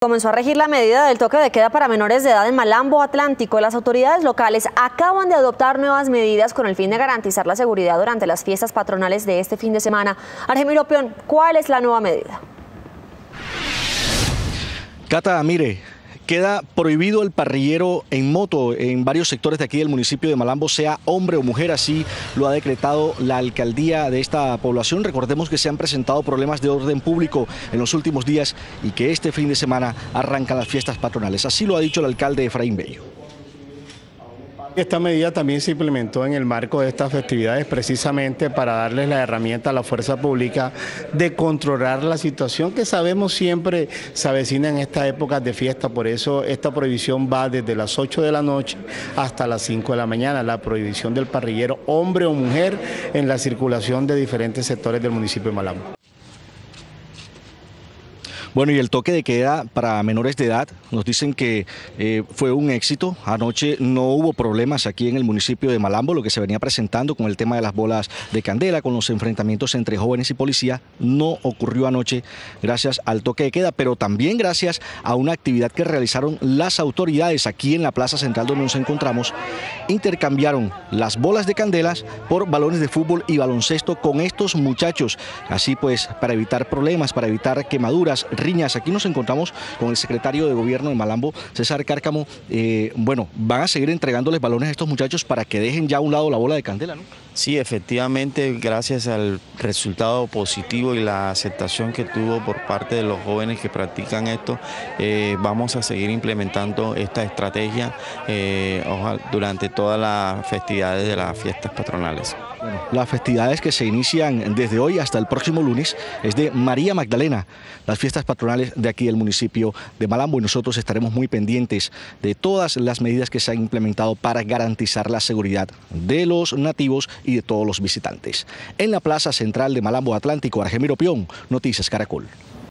Comenzó a regir la medida del toque de queda para menores de edad en Malambo Atlántico. Las autoridades locales acaban de adoptar nuevas medidas con el fin de garantizar la seguridad durante las fiestas patronales de este fin de semana. Argemiro Peón, ¿cuál es la nueva medida? Cata, mire, Queda prohibido el parrillero en moto en varios sectores de aquí del municipio de Malambo, sea hombre o mujer, así lo ha decretado la alcaldía de esta población. Recordemos que se han presentado problemas de orden público en los últimos días y que este fin de semana arrancan las fiestas patronales. Así lo ha dicho el alcalde Efraín Bello. Esta medida también se implementó en el marco de estas festividades precisamente para darles la herramienta a la fuerza pública de controlar la situación que sabemos siempre se avecina en estas épocas de fiesta, por eso esta prohibición va desde las 8 de la noche hasta las 5 de la mañana, la prohibición del parrillero hombre o mujer en la circulación de diferentes sectores del municipio de Malambo. Bueno, y el toque de queda para menores de edad, nos dicen que eh, fue un éxito. Anoche no hubo problemas aquí en el municipio de Malambo, lo que se venía presentando con el tema de las bolas de candela, con los enfrentamientos entre jóvenes y policía, no ocurrió anoche gracias al toque de queda, pero también gracias a una actividad que realizaron las autoridades aquí en la plaza central donde nos encontramos. Intercambiaron las bolas de candelas por balones de fútbol y baloncesto con estos muchachos. Así pues, para evitar problemas, para evitar quemaduras, Aquí nos encontramos con el secretario de Gobierno de Malambo, César Cárcamo. Eh, bueno, van a seguir entregándoles balones a estos muchachos para que dejen ya a un lado la bola de candela, ¿no? Sí, efectivamente, gracias al resultado positivo y la aceptación que tuvo por parte de los jóvenes que practican esto, eh, vamos a seguir implementando esta estrategia eh, durante todas las festividades de las fiestas patronales. Las festividades que se inician desde hoy hasta el próximo lunes es de María Magdalena, las fiestas patronales de aquí del municipio de Malambo y nosotros estaremos muy pendientes de todas las medidas que se han implementado para garantizar la seguridad de los nativos y de todos los visitantes. En la plaza central de Malambo Atlántico, Argemiro Pión, Noticias Caracol.